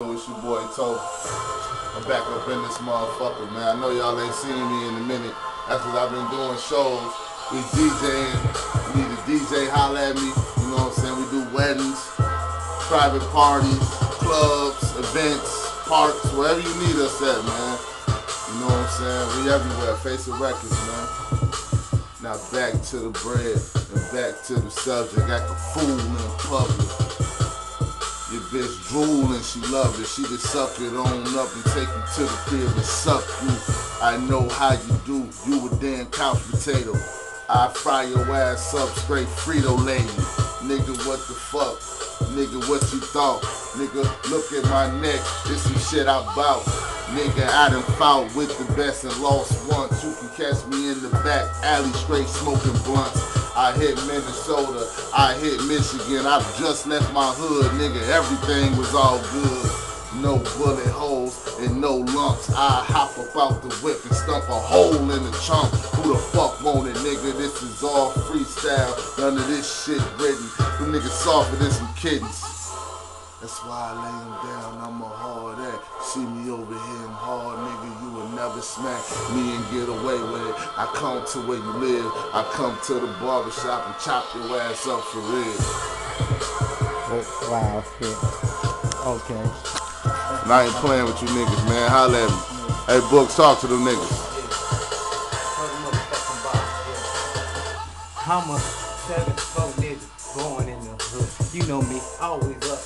It's your boy Toe. I'm back up in this motherfucker, man. I know y'all ain't seen me in a minute. That's because I've been doing shows. We DJing. You need a DJ, holla at me. You know what I'm saying? We do weddings, private parties, clubs, events, parks, wherever you need us at, man. You know what I'm saying? We everywhere. Face of records, man. Now back to the bread and back to the subject. Act a fool in public. Bitch drooling, she love it. She just suck it on up and take you to the crib and suck you. I know how you do. You a damn couch potato. I fry your ass up straight Frito lady. Nigga, what the fuck? Nigga, what you thought? Nigga, look at my neck. This some shit I bout. Nigga, I done fought with the best and lost once. You can catch me in the back alley straight smoking blunts. I hit Minnesota, I hit Michigan, I just left my hood, nigga, everything was all good. No bullet holes and no lumps. I hop up the whip and stump a hole in the trunk. Who the fuck want it, nigga? This is all freestyle. None of this shit written. Them niggas softer than some kittens. That's why I lay him down, I'm a hard act. See me over here, I'm hard, nigga, you will never smack me and get away with it. I come to where you live, I come to the barbershop and chop your ass up for real. Wow, shit. Okay. And I ain't playing with you niggas, man. Holla at me. Hey, Books, talk to them niggas. I'm a seven four nigga going in the hood. You know me, always up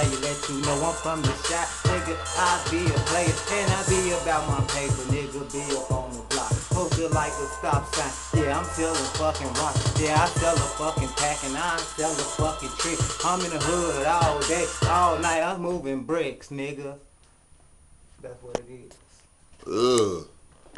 you, let you know I'm from the shot, nigga. I be a player and I be about my paper, nigga. Be up on the block, posted like a stop sign. Yeah, I'm selling fucking rock. Yeah, I sell a fucking pack and I sell a fucking trick. I'm in the hood all day, all night. I'm moving bricks, nigga. That's what it is. Ugh.